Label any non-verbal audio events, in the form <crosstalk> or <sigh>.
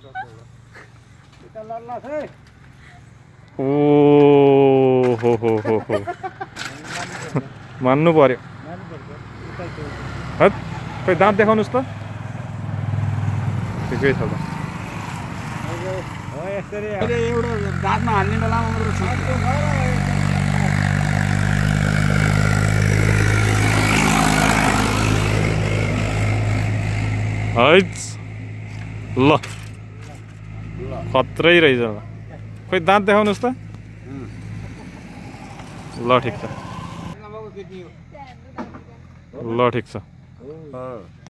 <laughs> ओ हो हो हो हो मान्नु पर्यो हत खोइ दाँत देखाउनुहोस् त। ठिकै छ त। एउटा दाँतमा हाल्ने बेलामा खत्रै रहेछ खोइ दाँत देखाउनुहोस् त ल ठिक छ ल ठिक छ